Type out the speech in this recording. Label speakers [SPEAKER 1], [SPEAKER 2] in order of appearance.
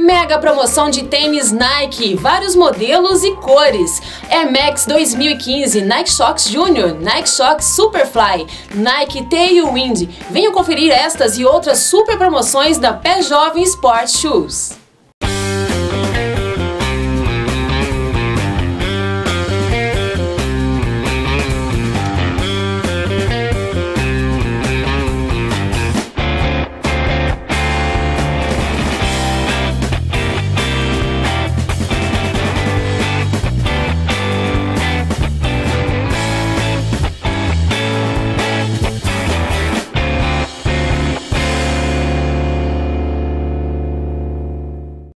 [SPEAKER 1] Mega promoção de tênis Nike, vários modelos e cores. Air Max 2015, Nike Shox Junior, Nike Shox Superfly, Nike Tailwind. Venham conferir estas e outras super promoções da Pé Jovem Sport Shoes.